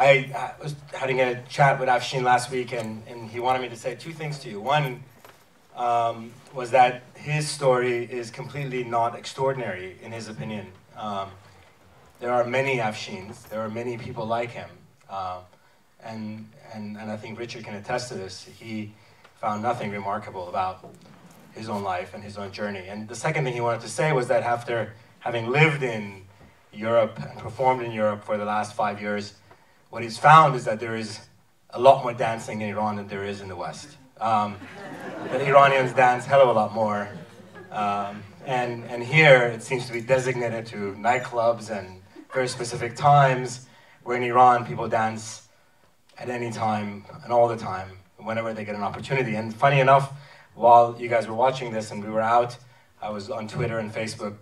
I, I was having a chat with Afshin last week, and, and he wanted me to say two things to you. One um, was that his story is completely not extraordinary, in his opinion. Um, there are many Afshins, there are many people like him. Uh, and, and, and I think Richard can attest to this. He found nothing remarkable about his own life and his own journey. And the second thing he wanted to say was that after having lived in Europe and performed in Europe for the last five years, what he's found is that there is a lot more dancing in Iran than there is in the West. Um, the Iranians dance hell of a lot more. Um, and, and here it seems to be designated to nightclubs and very specific times, where in Iran people dance at any time and all the time, whenever they get an opportunity. And funny enough, while you guys were watching this and we were out, I was on Twitter and Facebook,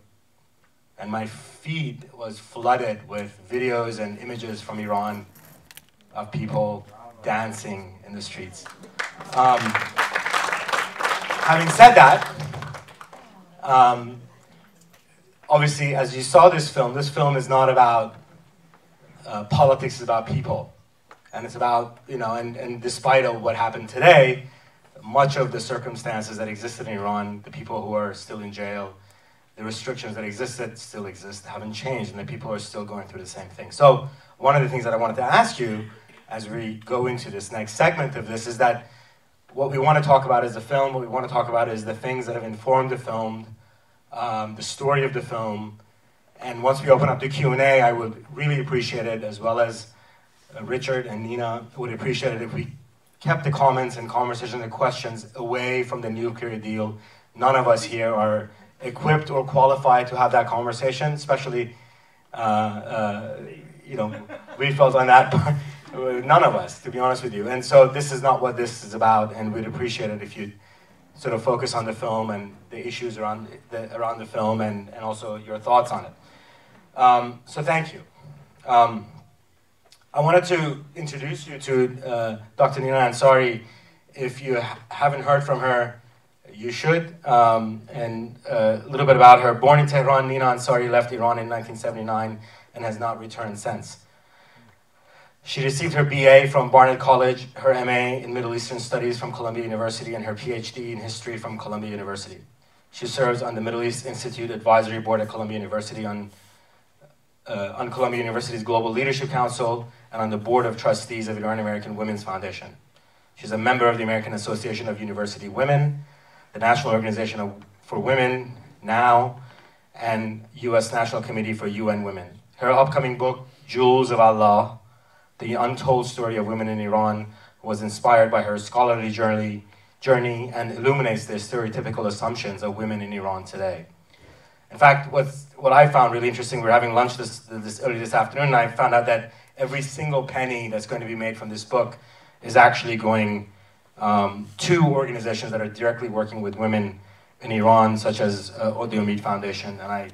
and my feed was flooded with videos and images from Iran of people dancing in the streets. Um, having said that, um, obviously, as you saw this film, this film is not about uh, politics, it's about people. And it's about, you know, and, and despite of what happened today, much of the circumstances that existed in Iran, the people who are still in jail, the restrictions that existed still exist, haven't changed, and the people are still going through the same thing. So one of the things that I wanted to ask you as we go into this next segment of this is that what we want to talk about is the film, what we want to talk about is the things that have informed the film, um, the story of the film, and once we open up the Q&A, I would really appreciate it, as well as uh, Richard and Nina would appreciate it if we kept the comments and conversation and questions away from the nuclear deal. None of us here are equipped or qualified to have that conversation, especially, uh, uh, you know, we felt on that part. None of us, to be honest with you. And so this is not what this is about, and we'd appreciate it if you sort of focus on the film and the issues around the, around the film and, and also your thoughts on it. Um, so thank you. Um, I wanted to introduce you to uh, Dr. Nina Ansary. If you haven't heard from her, you should. Um, and uh, a little bit about her. Born in Tehran, Nina Ansary left Iran in 1979 and has not returned since. She received her BA from Barnard College, her MA in Middle Eastern Studies from Columbia University, and her PhD in History from Columbia University. She serves on the Middle East Institute Advisory Board at Columbia University on, uh, on Columbia University's Global Leadership Council and on the Board of Trustees of the Iran American Women's Foundation. She's a member of the American Association of University Women, the National Organization for Women, NOW, and U.S. National Committee for UN Women. Her upcoming book, Jewels of Allah, The Untold Story of Women in Iran, was inspired by her scholarly journey, journey and illuminates the stereotypical assumptions of women in Iran today. In fact, what's, what I found really interesting, we were having lunch this, this early this afternoon, and I found out that every single penny that's going to be made from this book is actually going um, to organizations that are directly working with women in Iran, such as uh, Odiomid Foundation, and I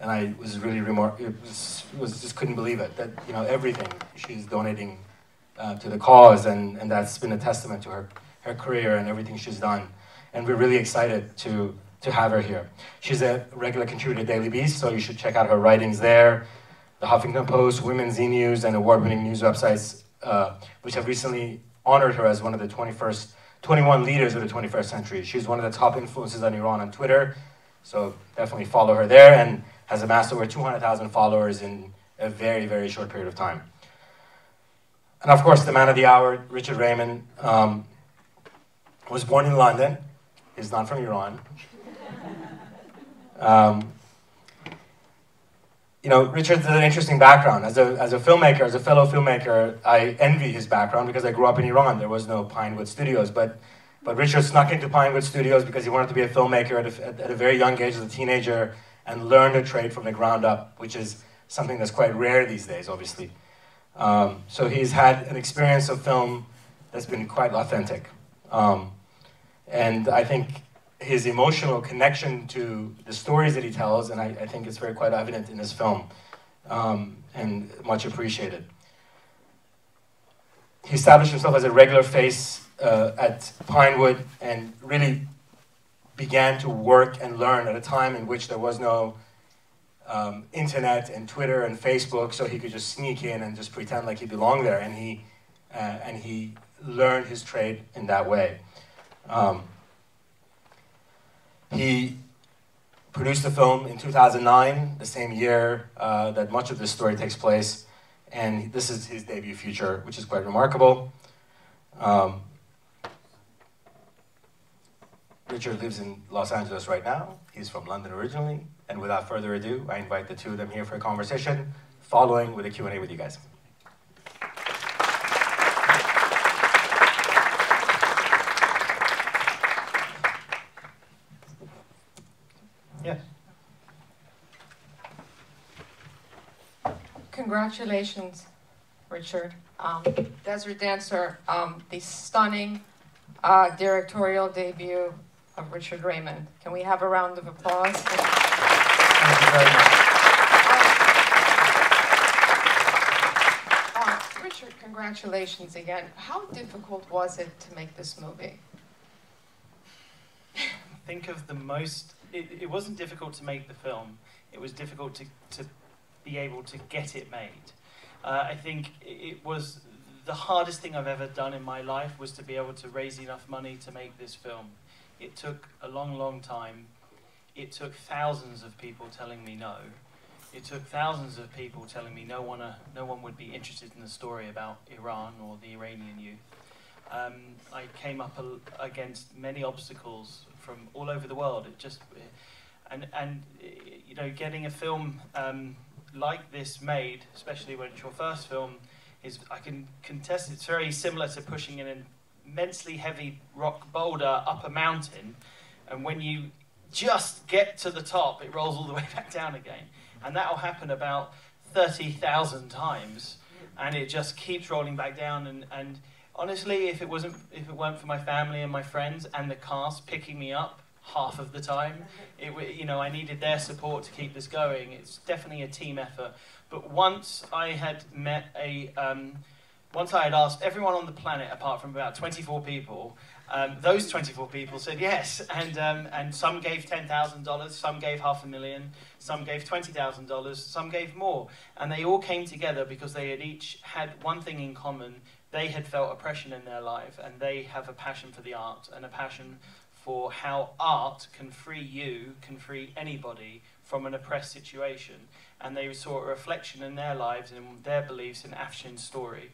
and I was really it was, was just couldn't believe it that you know everything she's donating uh, to the cause, and, and that's been a testament to her her career and everything she's done, and we're really excited to to have her here. She's a regular contributor to Daily Beast, so you should check out her writings there the Huffington Post, Women's E News, and award-winning news websites, uh, which have recently honored her as one of the 21st, 21 leaders of the 21st century. She's one of the top influences on Iran on Twitter, so definitely follow her there, and has amassed over 200,000 followers in a very, very short period of time. And of course, the man of the hour, Richard Raymond, um, was born in London. He's not from Iran. Um, you know, Richard's an interesting background. As a, as a filmmaker, as a fellow filmmaker, I envy his background because I grew up in Iran. There was no Pinewood Studios. But, but Richard snuck into Pinewood Studios because he wanted to be a filmmaker at a, at a very young age as a teenager and learn the trade from the ground up, which is something that's quite rare these days, obviously. Um, so he's had an experience of film that's been quite authentic. Um, and I think his emotional connection to the stories that he tells, and I, I think it's very quite evident in this film, um, and much appreciated. He established himself as a regular face uh, at Pinewood and really began to work and learn at a time in which there was no um, internet and Twitter and Facebook, so he could just sneak in and just pretend like he belonged there, and he uh, and he learned his trade in that way. Um, he produced the film in 2009, the same year uh, that much of this story takes place, and this is his debut feature, which is quite remarkable. Um, Richard lives in Los Angeles right now. He's from London originally. And without further ado, I invite the two of them here for a conversation, following with a Q&A with you guys. Yes. Congratulations, Richard. Um, Desert Dancer, um, the stunning uh, directorial debut of Richard Raymond. Can we have a round of applause? Thank you very much. Uh, Richard, congratulations again. How difficult was it to make this movie? Think of the most. It, it wasn't difficult to make the film. It was difficult to, to be able to get it made. Uh, I think it was the hardest thing I've ever done in my life was to be able to raise enough money to make this film. It took a long, long time. It took thousands of people telling me no. It took thousands of people telling me no one, uh, no one would be interested in the story about Iran or the Iranian youth. Um, I came up against many obstacles from all over the world. It just, and and you know, getting a film um, like this made, especially when it's your first film, is I can contest. It's very similar to pushing an immensely heavy rock boulder up a mountain, and when you just get to the top, it rolls all the way back down again, and that will happen about thirty thousand times, and it just keeps rolling back down. And, and honestly, if it wasn't, if it weren't for my family and my friends and the cast picking me up half of the time. It, you know, I needed their support to keep this going. It's definitely a team effort. But once I had met a, um, once I had asked everyone on the planet, apart from about 24 people, um, those 24 people said yes, and um, and some gave ten thousand dollars, some gave half a million, some gave twenty thousand dollars, some gave more, and they all came together because they had each had one thing in common: they had felt oppression in their life, and they have a passion for the art and a passion for how art can free you, can free anybody from an oppressed situation. And they saw a reflection in their lives and their beliefs in Afshin's story.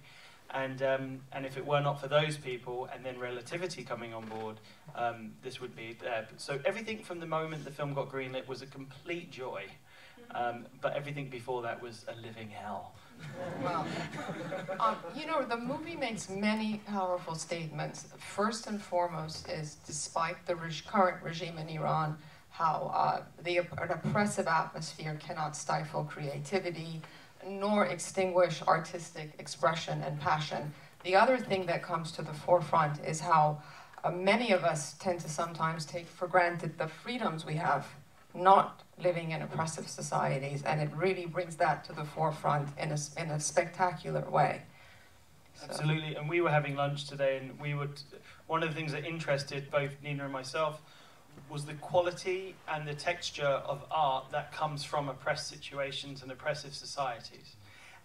And, um, and if it were not for those people and then Relativity coming on board, um, this would be there. So everything from the moment the film got greenlit was a complete joy. Um, but everything before that was a living hell. Well, um, you know, the movie makes many powerful statements. First and foremost is, despite the reg current regime in Iran, how uh, the, an oppressive atmosphere cannot stifle creativity, nor extinguish artistic expression and passion. The other thing that comes to the forefront is how uh, many of us tend to sometimes take for granted the freedoms we have not living in oppressive societies, and it really brings that to the forefront in a, in a spectacular way. So. Absolutely, and we were having lunch today, and we would. One of the things that interested both Nina and myself was the quality and the texture of art that comes from oppressed situations and oppressive societies,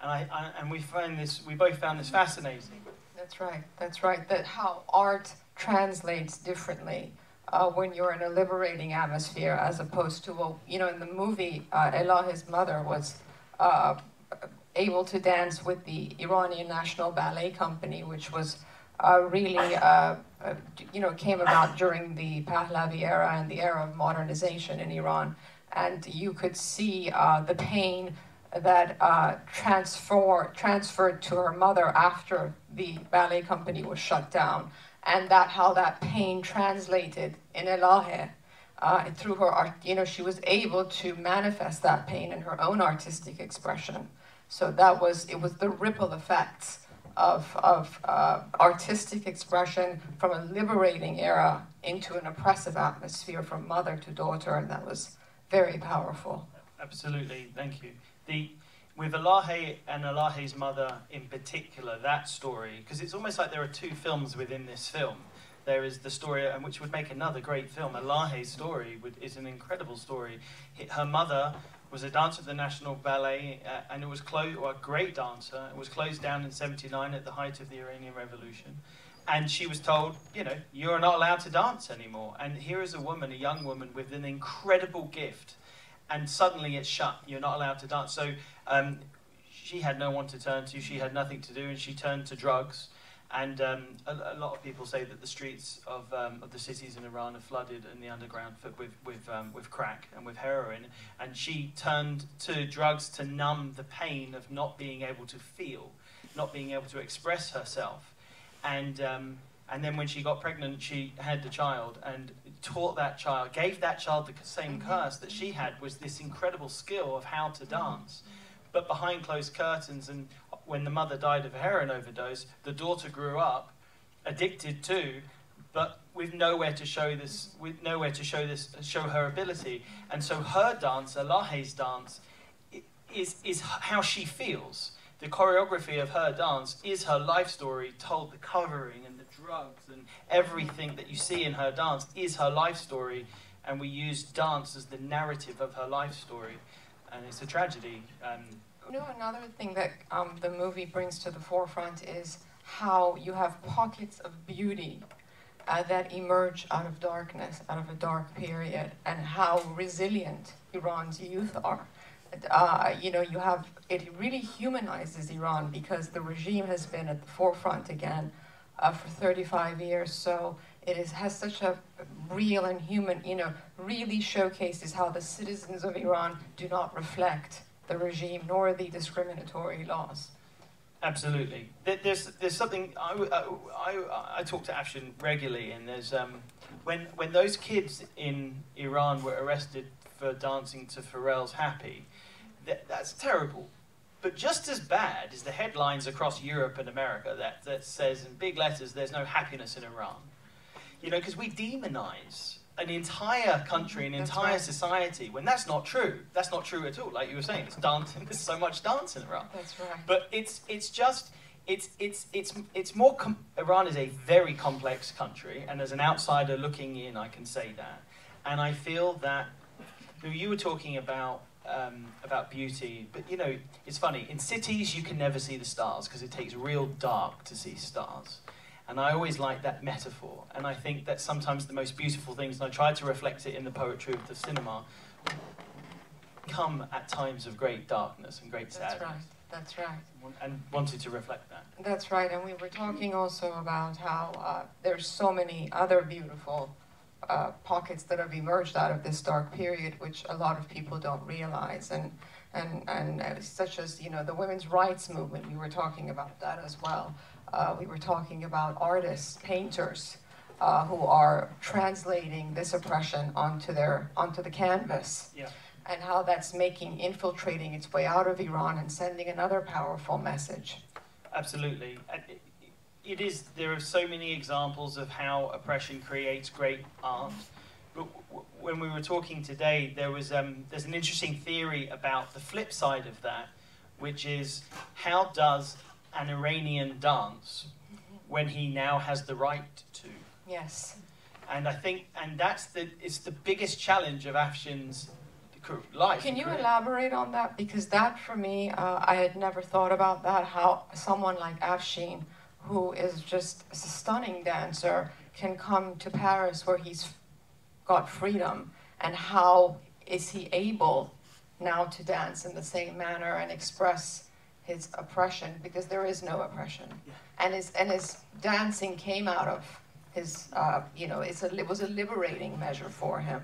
and I, I and we find this. We both found this fascinating. That's right. That's right. That how art translates differently uh, when you're in a liberating atmosphere as opposed to, well, you know, in the movie, uh, Elah, his mother, was uh, able to dance with the Iranian National Ballet Company, which was uh, really, uh, uh, you know, came about during the Pahlavi era and the era of modernization in Iran. And you could see the pain that transfer, transferred to her mother after the ballet company was shut down and that how that pain translated in Elahe uh, through her art. You know, she was able to manifest that pain in her own artistic expression. So that was it was the ripple effects of of uh, artistic expression from a liberating era into an oppressive atmosphere from mother to daughter, and that was very powerful. Absolutely, thank you. The with Elahe and Elahe's mother in particular, that story, because it's almost like there are two films within this film. There is the story, and which would make another great film. Elahe's story would, is an incredible story. Her mother was a dancer of the National Ballet, uh, and it was closed, well, a great dancer. It was closed down in 79 at the height of the Iranian Revolution. And she was told, you know, you're not allowed to dance anymore. And here is a woman, a young woman, with an incredible gift. And suddenly it's shut. You're not allowed to dance. So um, she had no one to turn to. She had nothing to do. And she turned to drugs. And um, a, a, lot of people say that the streets of, um, of the cities in Iran are flooded in the underground with, with, um, with crack and with heroin. And she turned to drugs to numb the pain of not being able to feel, not being able to express herself. And, um, and then when she got pregnant, she had the child and taught that child, gave that child the same mm-hmm. curse that she had, was this incredible skill of how to dance. But behind closed curtains and when the mother died of a heroin overdose, the daughter grew up addicted too, but with nowhere to show this, with nowhere to show this, show her ability. And so her dance, Elahe's dance, is is how she feels. The choreography of her dance is her life story told. The covering and the drugs and everything that you see in her dance is her life story, and we use dance as the narrative of her life story, and it's a tragedy. Um, you know, another thing that um, the movie brings to the forefront is how you have pockets of beauty uh, that emerge out of darkness, out of a dark period, and how resilient Iran's youth are. Uh, you know, you have, it really humanizes Iran because the regime has been at the forefront again uh, for 35 years. So it is, has such a real and human, you know, really showcases how the citizens of Iran do not reflect the regime nor the discriminatory laws. Absolutely. There's, there's something, I, I, I talk to Afshin regularly, and there's, um, when, when those kids in Iran were arrested for dancing to Pharrell's Happy, that, that's terrible. But just as bad is the headlines across Europe and America that, that says in big letters, there's no happiness in Iran. You know, because we demonize an entire country, an entire right. society, when that's not true. That's not true at all. Like you were saying, it's dancing. There's so much dancing around. That's right. But it's it's just it's it's it's it's more. Iran is a very complex country, and as an outsider looking in, I can say that. And I feel that you were talking about um, about beauty, but you know, it's funny. In cities, you can never see the stars because it takes real dark to see stars. And I always like that metaphor. And I think that sometimes the most beautiful things, and I try to reflect it in the poetry of the cinema, come at times of great darkness and great sadness. That's right. That's right. And wanted to reflect that. That's right. And we were talking also about how uh, there's so many other beautiful uh, pockets that have emerged out of this dark period, which a lot of people don't realize. And and and uh, such as you know the women's rights movement. We were talking about that as well. Uh, we were talking about artists, painters, uh, who are translating this oppression onto their onto the canvas, yeah. and how that's making infiltrating its way out of Iran and sending another powerful message. Absolutely, it is. There are so many examples of how oppression creates great art. But when we were talking today, there was um, there's an interesting theory about the flip side of that, which is how does an Iranian dance when he now has the right to. Yes. And I think, and that's the, it's the biggest challenge of Afshin's life. Can you career. elaborate on that? Because that, for me, uh, I had never thought about that. How someone like Afshin, who is just a stunning dancer, can come to Paris where he's got freedom, and how is he able now to dance in the same manner and express his oppression because there is no oppression. Yeah. And his and his dancing came out of his uh, you know it's a, it was a liberating measure for him.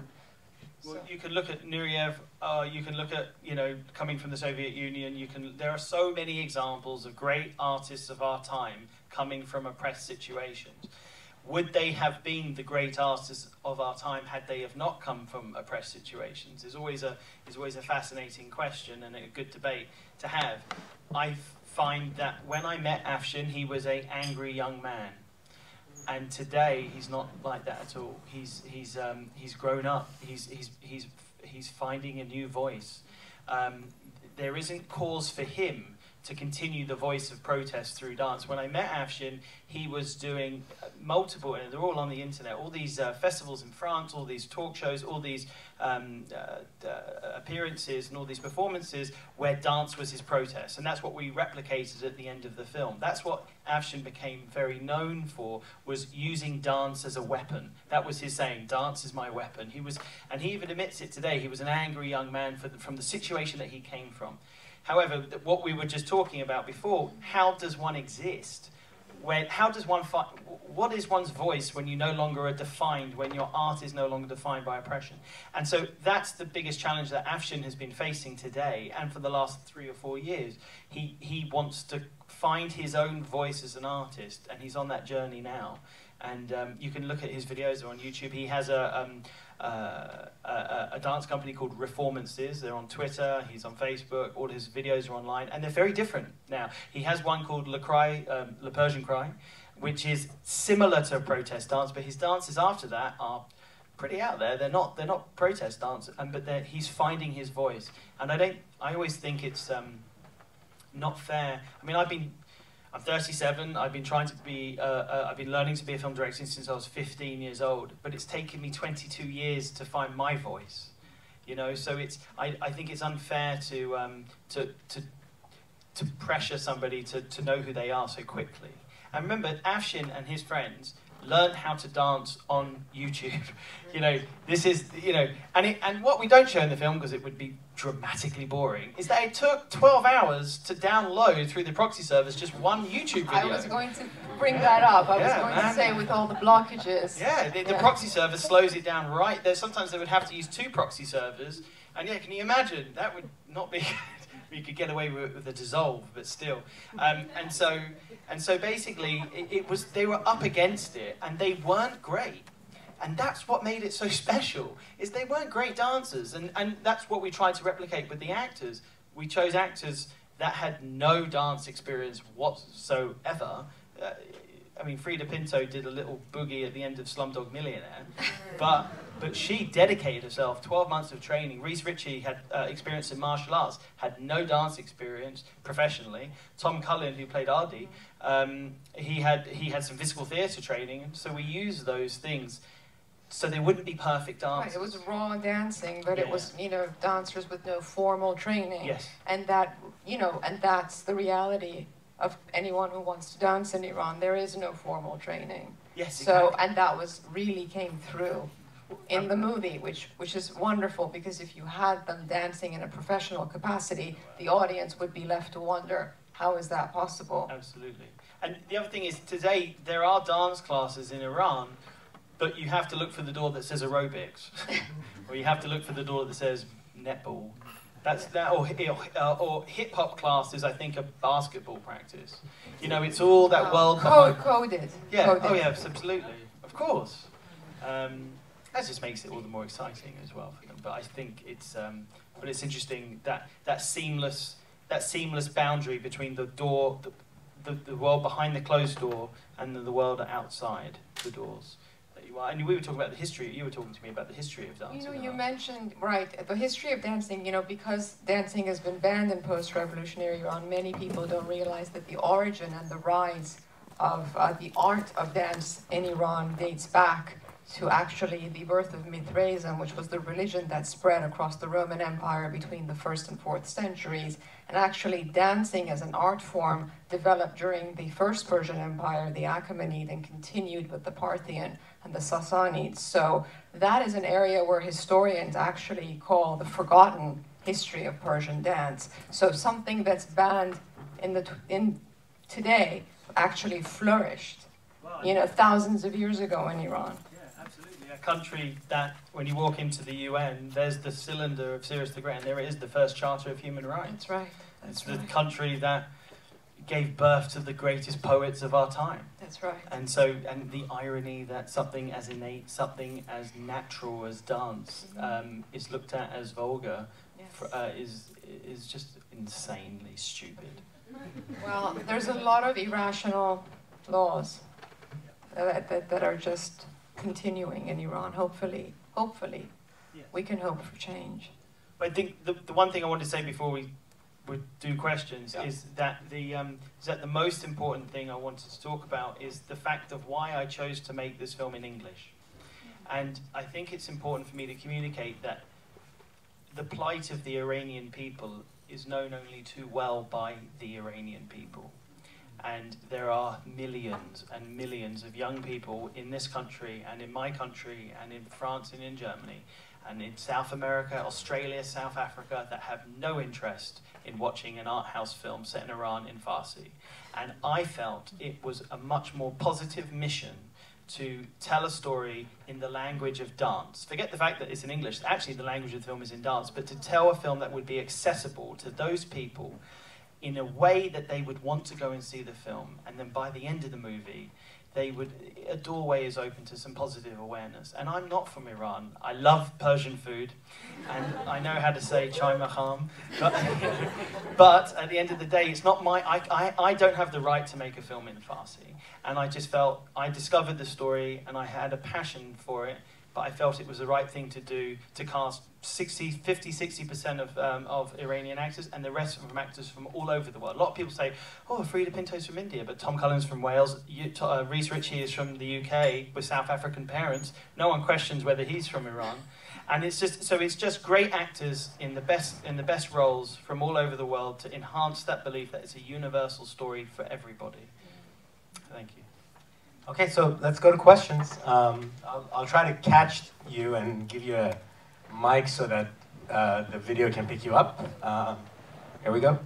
Well, you can look at Nureyev. Uh, you can look at you know coming from the Soviet Union. You can there are so many examples of great artists of our time coming from oppressed situations. Would they have been the great artists of our time had they have not come from oppressed situations? Is always a is always a fascinating question and a good debate to have. I find that when I met Afshin, he was a angry young man, and today he's not like that at all. He's he's um, he's grown up. He's he's he's he's finding a new voice. Um, there isn't cause for him to continue the voice of protest through dance. When I met Afshin, he was doing multiple, and they're all on the internet, all these uh, festivals in France, all these talk shows, all these um, uh, uh, appearances and all these performances where dance was his protest. And that's what we replicated at the end of the film. That's what Afshin became very known for, was using dance as a weapon. That was his saying, dance is my weapon. He was, and he even admits it today, he was an angry young man the, from the situation that he came from. However, what we were just talking about before, how does one exist? When, how does one find, what is one's voice when you no longer are defined, when your art is no longer defined by oppression? And so that's the biggest challenge that Afshin has been facing today and for the last three or four years. He, he wants to find his own voice as an artist, and he's on that journey now. And um, you can look at his videos on YouTube. He has a, um, uh, a, a, dance company called Reformances. They're on Twitter, he's on Facebook, all his videos are online, and they're very different now. He has one called Le Cry, um, Le Persian Cry, which is similar to protest dance, but his dances after that are pretty out there. They're not they're not protest dance, and but he's finding his voice. And I don't. I always think it's um, not fair. I mean, I've been I'm 37. I've been trying to be, uh, uh, I've been learning to be a film director since I was 15 years old, but it's taken me 22 years to find my voice. You know, so it's, I, I think it's unfair to, um, to, to, to pressure somebody to, to know who they are so quickly. And remember, Afshin and his friends learn how to dance on YouTube. you know, this is, you know, and, it, and what we don't show in the film, because it would be dramatically boring, is that it took 12 hours to download through the proxy servers just one YouTube video. I was going to bring that up. I yeah, was going man. to say with all the blockages. Yeah, the, the yeah. proxy server slows it down right there. Sometimes they would have to use two proxy servers. And yeah, can you imagine? That would not be you could get away with, with a dissolve, but still. Um, and so, and so basically, it, it was they were up against it, and they weren't great. And that's what made it so special, is they weren't great dancers. And, and that's what we tried to replicate with the actors. We chose actors that had no dance experience whatsoever. Uh, I mean, Freida Pinto did a little boogie at the end of Slumdog Millionaire, but but she dedicated herself 12 months of training. Reece Ritchie had uh, experience in martial arts, had no dance experience professionally. Tom Cullen, who played Ardy, um, he had he had some physical theatre training. So we used those things so they wouldn't be perfect dancers. Right, it was raw dancing, but yeah. it was you know dancers with no formal training. Yes. And that you know, and that's the reality of anyone who wants to dance in Iran. There is no formal training. Yes. So exactly. and that was really came through in the um, movie, which which is wonderful because if you had them dancing in a professional capacity, the audience would be left to wonder how is that possible. Absolutely. And the other thing is today there are dance classes in Iran, but you have to look for the door that says aerobics, or you have to look for the door that says netball. That's that, or, uh, or hip hop classes. I think a basketball practice. You know, it's all that world. Code, coded. Yeah. Coded. Oh, yeah. Absolutely. Of course. Um, that just makes it all the more exciting as well for them. But I think it's, um, but it's interesting that that seamless, that seamless boundary between the door, the, the, the world behind the closed door, and the, the world outside the doors. And we were talking about the history. You were talking to me about the history of dancing. You know, you mentioned right the history of dancing. You know, because dancing has been banned in post-revolutionary Iran, many people don't realize that the origin and the rise of uh, the art of dance in Iran dates back to actually the birth of Mithraism, which was the religion that spread across the Roman Empire between the first and fourth centuries. And actually, dancing as an art form developed during the first Persian Empire, the Achaemenid, and continued with the Parthian and the Sassanids. So that is an area where historians actually call the forgotten history of Persian dance. So something that's banned in the in today actually flourished, you know, thousands of years ago in Iran country that, when you walk into the UN, there's the cylinder of Cyrus the Great, and there it is, the first Charter of Human Rights. That's right. That's it's right. the country that gave birth to the greatest poets of our time. That's right. And so, and the irony that something as innate, something as natural as dance, mm-hmm. um, is looked at as vulgar, yes. for, uh, is is just insanely stupid. Well, there's a lot of irrational laws that, that, that are just continuing in Iran. Hopefully, hopefully, we can hope for change. I think the, the one thing I want to say before we would do questions Yeah. is that the um, is that the most important thing I wanted to talk about is the fact of why I chose to make this film in English, and I think it's important for me to communicate that the plight of the Iranian people is known only too well by the Iranian people. And there are millions and millions of young people in this country and in my country and in France and in Germany and in South America, Australia, South Africa that have no interest in watching an art house film set in Iran in Farsi. And I felt it was a much more positive mission to tell a story in the language of dance. Forget the fact that it's in English, actually, the language of the film is in dance, but to tell a film that would be accessible to those people in a way that they would want to go and see the film, and then by the end of the movie, they would a doorway is open to some positive awareness. And I'm not from Iran. I love Persian food, and I know how to say chai maham. But, but at the end of the day, it's not my. I, I, I don't have the right to make a film in Farsi. And I just felt I discovered the story, and I had a passion for it. But I felt it was the right thing to do to cast 60, 50, 60% of, um, of Iranian actors and the rest from actors from all over the world. A lot of people say, oh, Freida Pinto's from India, but Tom Cullen's from Wales, uh, Reece Ritchie is from the UK with South African parents. No one questions whether he's from Iran. And it's just, so it's just great actors in the best, in the best roles from all over the world to enhance that belief that it's a universal story for everybody. Thank you. Okay, so let's go to questions. Um, I'll, I'll try to catch you and give you a mic so that uh, the video can pick you up. Uh, here we go.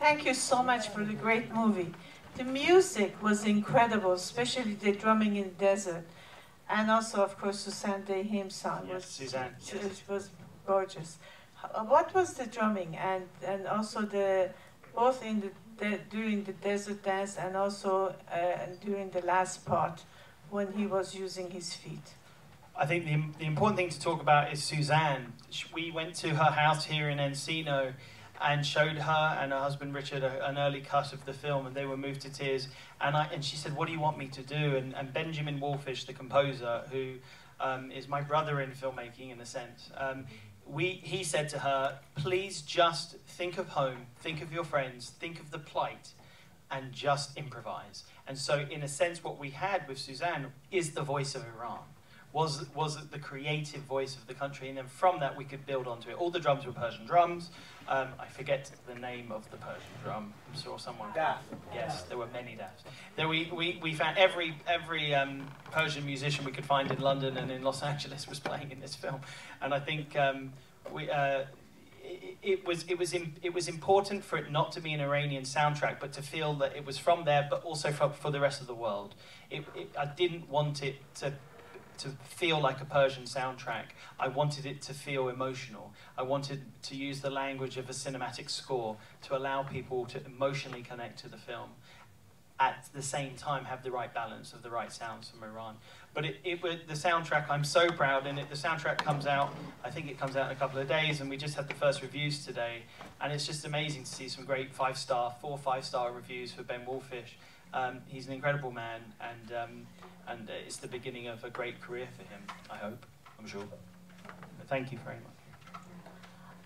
Thank you so much for the great movie. The music was incredible, especially the drumming in the desert. And also, of course, Suzanne Deyhim song Yes, was, Suzanne, yes. it was gorgeous. What was the drumming and, and also the, both in the, the during the desert dance and also uh, during the last part when he was using his feet? I think the, the important thing to talk about is Suzanne. We went to her house here in Encino and showed her and her husband Richard a, an early cut of the film, and they were moved to tears. And, I, and she said, What do you want me to do? And, and Benjamin Wallfisch, the composer, who um, is my brother in filmmaking in a sense, um, we, he said to her, Please just think of home, think of your friends, think of the plight, and just improvise. And so, in a sense, what we had with Suzanne is the voice of Iran was was the creative voice of the country, and then from that we could build onto it. All the drums were Persian drums. Um, I forget the name of the Persian drum. I'm sure someone. Daf. Yes, there were many dafs. There we, we, we found every every um, Persian musician we could find in London and in Los Angeles was playing in this film, and I think um, we. Uh, it, it was it was im- it was important for it not to be an Iranian soundtrack, but to feel that it was from there, but also for, for the rest of the world. It, it, I didn't want it to to feel like a Persian soundtrack. I wanted it to feel emotional. I wanted to use the language of a cinematic score to allow people to emotionally connect to the film. At the same time, have the right balance of the right sounds from Iran. But it, it the soundtrack. I'm so proud, and it, the soundtrack comes out. I think it comes out in a couple of days, and we just had the first reviews today. And it's just amazing to see some great five-star, four five-star reviews for Ben Wallfisch. Um, he's an incredible man, and um, and it's the beginning of a great career for him. I hope. I'm sure. But thank you very much.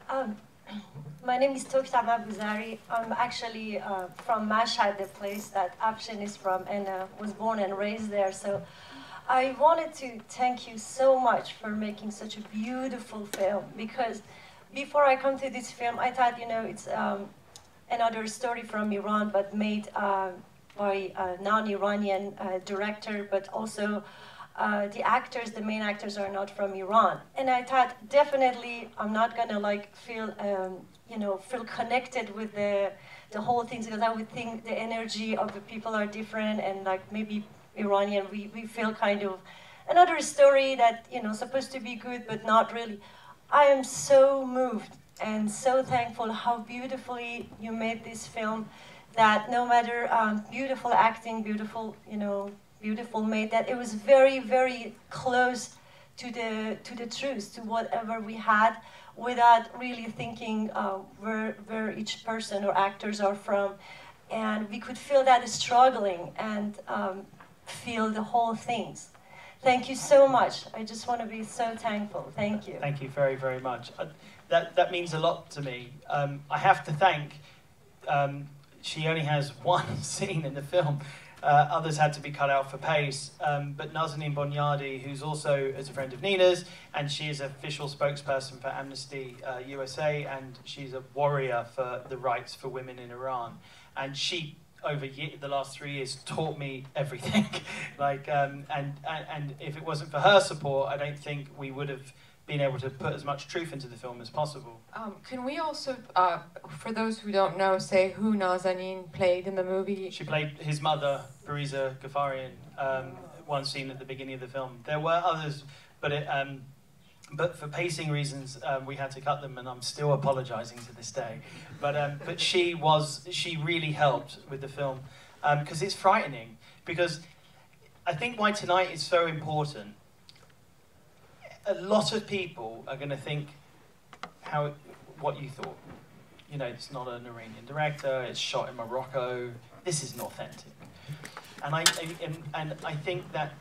Um, my name is Tokta Babuzari. I'm actually uh, from Mashhad, the place that Afshin is from, and uh, was born and raised there. So I wanted to thank you so much for making such a beautiful film because before I come to this film, I thought, you know, it's um, another story from Iran, but made uh, by a non-Iranian uh, director, but also uh, the actors, the main actors are not from Iran. And I thought definitely I'm not gonna like feel, um, you know, feel connected with the, the whole thing because I would think the energy of the people are different and like maybe Iranian, we, we feel kind of another story that, you know, supposed to be good, but not really. I am so moved and so thankful how beautifully you made this film that no matter um, beautiful acting, beautiful, you know, beautiful made, that it was very, very close to the to the truth, to whatever we had, without really thinking uh, where where each person or actors are from, and we could feel that struggling and um, feel the whole things. Thank you so much. I just want to be so thankful. Thank you. Thank you very, very much. Uh, that, that means a lot to me. Um, I have to thank, um, she only has one scene in the film. Uh, others had to be cut out for pace. Um, but Nazanin Boniadi, who's also is a friend of Nina's, and she is official spokesperson for Amnesty uh, USA, and she's a warrior for the rights for women in Iran. And she, over year, the last three years, taught me everything. like, um, and, and and if it wasn't for her support, I don't think we would have been able to put as much truth into the film as possible. Um, can we also, uh, for those who don't know, say who Nazanin played in the movie? She played his mother, Bariza Ghaffarian, um, one scene at the beginning of the film. There were others, but it, um, but for pacing reasons, um, we had to cut them, and I'm still apologising to this day. But um, but she was she really helped with the film because um, it's frightening. Because I think why tonight is so important a lot of people are going to think how what you thought. You know, it's not an Iranian director. It's shot in Morocco. This isn't authentic. And I and, and I think that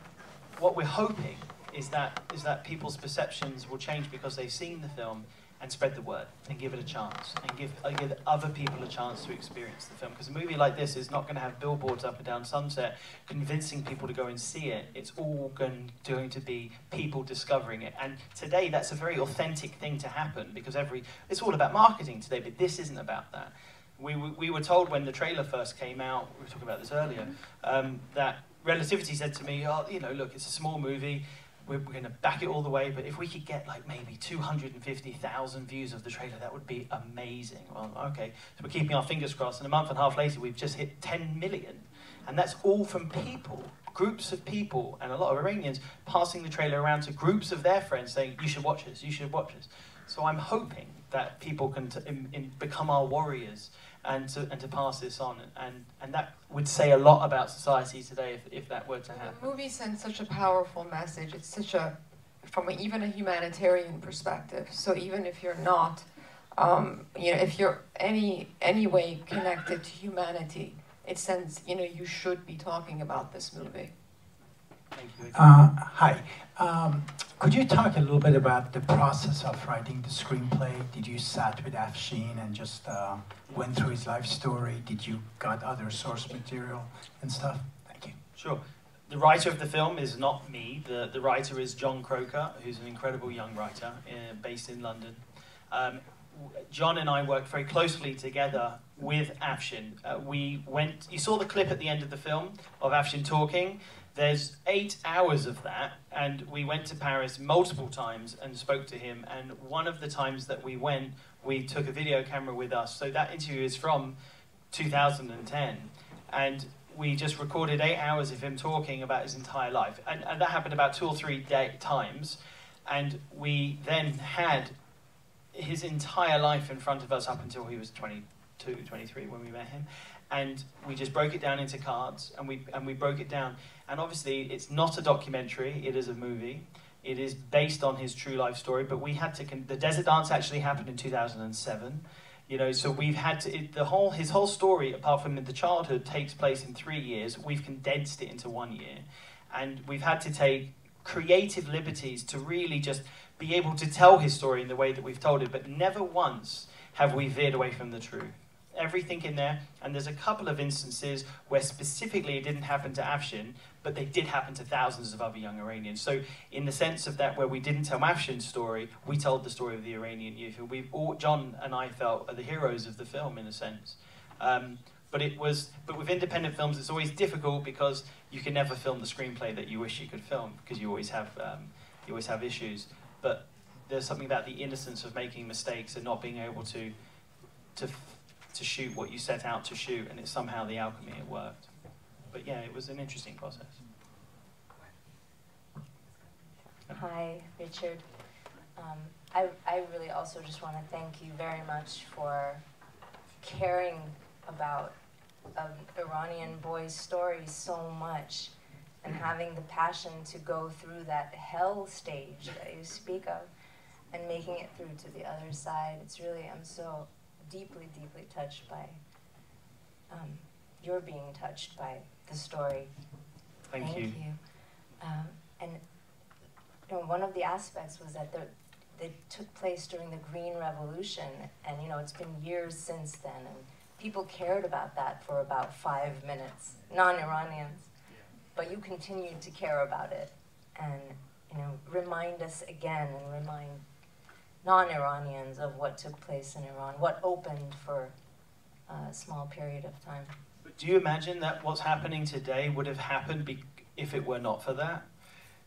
what we're hoping is that is that people's perceptions will change because they've seen the film and spread the word and give it a chance and give, uh, give other people a chance to experience the film. Because a movie like this is not going to have billboards up and down Sunset convincing people to go and see it. It's all going, going to be people discovering it. And today, that's a very authentic thing to happen because every it's all about marketing today, but this isn't about that. We, we, we were told when the trailer first came out, we were talking about this earlier, um, that Relativity said to me, oh, you know, look, it's a small movie we're, we're going to back it all the way, but if we could get like maybe 250,000 views of the trailer, that would be amazing. Well, okay, so we're keeping our fingers crossed, and a month and a half later, we've just hit 10 million. And that's all from people, groups of people, and a lot of Iranians passing the trailer around to groups of their friends saying, you should watch this, you should watch this. So I'm hoping that people can in, in become our warriors and to, and to pass this on. And, and that would say a lot about society today if, if that were to happen. The movie sends such a powerful message. It's such a, from a, even a humanitarian perspective. So even if you're not, um, you know, if you're any, any way connected to humanity, it sends, you know, you should be talking about this movie. Thank you. Uh, hi. Um, could you talk a little bit about the process of writing the screenplay? Did you sat with Afshin and just uh, went through his life story? Did you got other source material and stuff? Thank you. Sure. The writer of the film is not me. The, the writer is Jon Croker, who's an incredible young writer uh, based in London. Um, John and I worked very closely together with Afshin. Uh, we went, you saw the clip at the end of the film of Afshin talking. There's eight hours of that, and we went to Paris multiple times and spoke to him. And one of the times that we went, we took a video camera with us. So that interview is from 2010. And we just recorded eight hours of him talking about his entire life. And, and that happened about two or three day, times. And we then had his entire life in front of us up until he was 22, 23 when we met him and we just broke it down into cards and we and we broke it down. And obviously it's not a documentary it is a movie. It is based on his true life story but we had to the desert dance actually happened in 2007 you know so we've had to it, the whole his whole story apart from the childhood takes place in 3 years. We've condensed it into 1 year. And we've had to take creative liberties to really just be able to tell his story in the way that we've told it but never once have we veered away from the truth everything in there, and there's a couple of instances where specifically it didn't happen to Afshin, but they did happen to thousands of other young Iranians. So in the sense of that, where we didn't tell Afshin's story, we told the story of the Iranian youth, who we all, John and I felt are the heroes of the film in a sense. Um, but it was, but with independent films, it's always difficult because you can never film the screenplay that you wish you could film because you always have, um, you always have issues. But there's something about the innocence of making mistakes and not being able to, to to shoot what you set out to shoot, and it's somehow the alchemy it worked. But yeah, it was an interesting process. Hi, Richard. Um, I, I really also just want to thank you very much for caring about an Iranian boy's story so much and having the passion to go through that hell stage that you speak of and making it through to the other side. It's really, I'm so deeply, deeply touched by um, your being touched by the story. Thank, Thank you. you. Um, and you know, one of the aspects was that there, that took place during the Green Revolution, and you know it's been years since then, and people cared about that for about five minutes, non-Iranians, but you continued to care about it, and you know remind us again and remind non-Iranians of what took place in Iran, what opened for a small period of time. But do you imagine that what's happening today would have happened if it were not for that?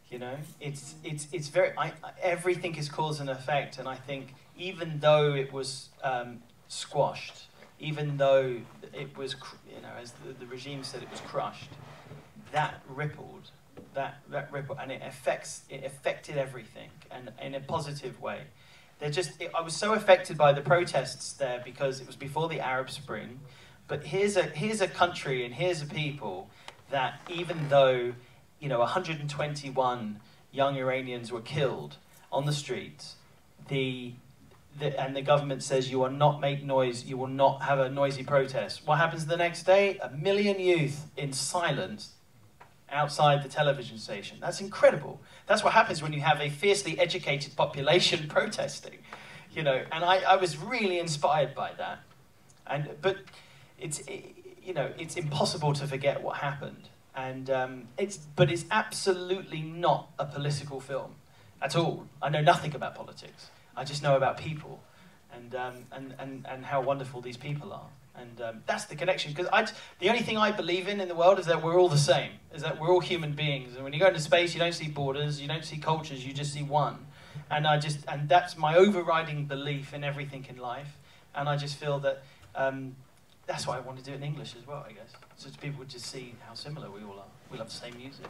You know, it's it's it's very. I, everything is cause and effect, and I think even though it was um, squashed, even though it was, you know, as the, the regime said, it was crushed, that rippled, that that rippled, and it affects it affected everything, and in a positive way. They're just. It, I was so affected by the protests there because it was before the Arab Spring, but here's a here's a country and here's a people that even though you know, 121 young Iranians were killed on the streets. The, the, and the government says you will not make noise, you will not have a noisy protest. What happens the next day? A million youth in silence outside the television station. That's incredible. That's what happens when you have a fiercely educated population protesting. You know, and I, I was really inspired by that. And but it's you know, it's impossible to forget what happened and um, it's but it's absolutely not a political film at all. I know nothing about politics. I just know about people, and um, and, and and how wonderful these people are, and um, that's the connection. Because the only thing I believe in in the world is that we're all the same. Is that we're all human beings, and when you go into space, you don't see borders, you don't see cultures, you just see one. And I just and that's my overriding belief in everything in life, and I just feel that. Um, that's why I want to do it in English as well, I guess. So people would just see how similar we all are. We love the same music.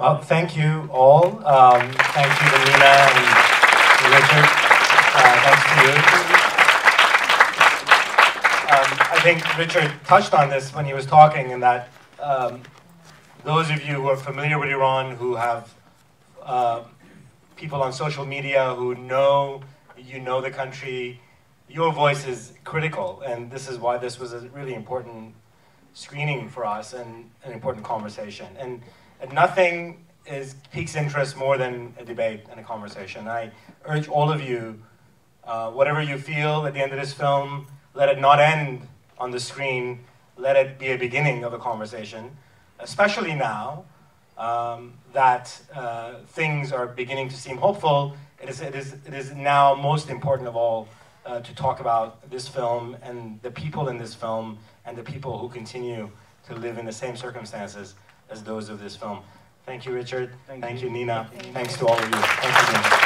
Well, thank you all. Um, thank you to Nina and Richard. Uh, thanks to you. I think Richard touched on this when he was talking, in that um, those of you who are familiar with Iran, who have uh, people on social media who know you know the country, your voice is critical, and this is why this was a really important screening for us and an important conversation. And, and nothing is piques interest more than a debate and a conversation. I urge all of you, uh, whatever you feel at the end of this film, let it not end on the screen. Let it be a beginning of a conversation, especially now um, that uh, things are beginning to seem hopeful. It is, it, is, it is now most important of all uh, to talk about this film and the people in this film and the people who continue to live in the same circumstances as those of this film. Thank you, Richard. Thank, Thank you. you. Nina. Thank Thanks to all of you. Thank you.